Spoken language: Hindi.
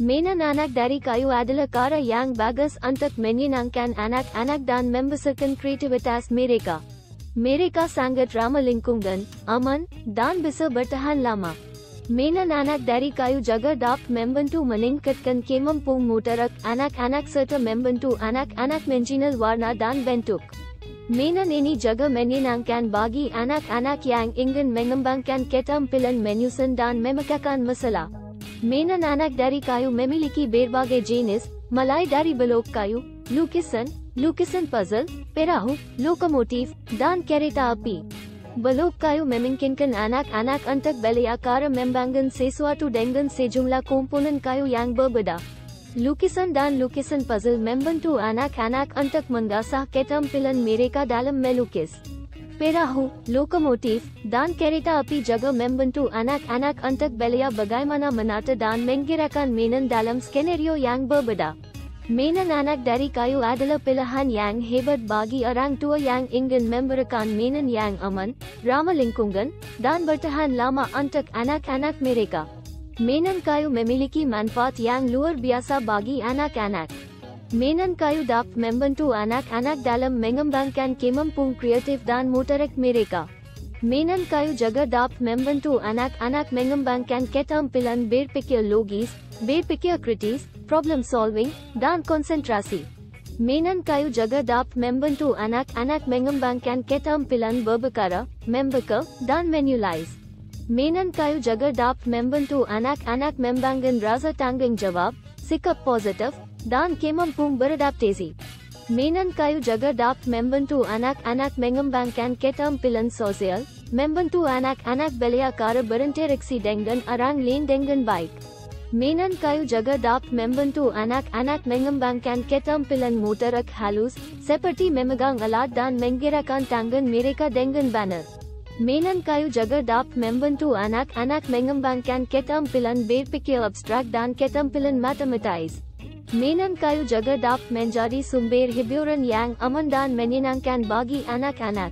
Menan anak dari kayu adalah cara yang bagus untuk menyenangkan anak-anak dan membesarkan kreativitas mereka. Mereka sangat ramah lingkungan, aman, dan bisa bertahan lama. Menan anak dari kayu juga dapat membantu meningkatkan kemampuan motorik anak-anak serta membantu anak-anak mengenal warna dan bentuk. Mainan ini juga menyenangkan bagi anak-anak yang ingin mengembangkan keterampilan menyusun dan memecahkan masalah. मेनन एनक डेरी कायु मेमिलिकी बेरबागे जेनिस, मलाई डेरी बलोक कायु, लुकिसन लुकिसन पजल, पेराहू, लोकोमोटिव, दान कैरेटा अपी बलोक कायु मेमिनकिनकन आनाक एनक अंतक बेलिया कार मेम्बांगन सेसुआटु डेंगन से जुमला कोम्पोनन कायु यांग बर्बदा लुकिसन दान लुकिसन पजल मेम्बन टू आनाक एनक अंतक मंगासा केतम पिलन मेरे का डालम मेलुकिस। पेराहू लोकोमोटिव, दान कैरेटा अपी जगह मेम्बंटू अनाक अनाक अंतक बेलिया बगायमाना मनात दान मेंगेराकान मेनन दालम स्केनेरियो यांग बर्बदा मेनन अनाक डैरी कायु आदल पिलहान यांग हेबर बागी अरांग टू यांग इंगन मेंबर कान मेनन यांग अमन, रामलिंकुंगन, दान बर्तहान लामा अंतक अनाक अनाक मेरेका। मेनन कायु मेमिलिकी मनफात यांग लुअर बियासा बागी अनाक अनाक। Menan Kayudap Membantu Anak Anak Dalam Mengembangkan Kemampuan Kreatif dan Motorik Mereka. Menan Kayu Jagadap Membantu Anak Anak Mengembangkan Keterampilan Berpikir Logis, Berpikir Kritis, Problem Solving, dan Konsentrasi. Menan Kayu Jagadap Membantu Anak Anak Mengembangkan Keterampilan berbicara, membaca dan Manualize. Menan Kayu Jagadap Membantu Anak Anak Membangun Rasa Tanggung Jawab, Sikap Positif, dan kemampuan beradaptasi. Mainan kayu juga dapat membantu anak-anak mengembangkan keterampilan sosial, membantu anak-anak belajar berinteraksi dengan orang lain dengan baik. Mainan kayu juga dapat membantu anak-anak mengembangkan keterampilan motorik halus, seperti memegang alat dan menggerakkan tangan mereka dengan benar. Mainan kayu juga dapat membantu anak-anak mengembangkan keterampilan berpikir abstrak dan keterampilan matematis. Mainan kayu juga menjadi sumber hiburan yang aman dan menyenangkan bagi anak-anak.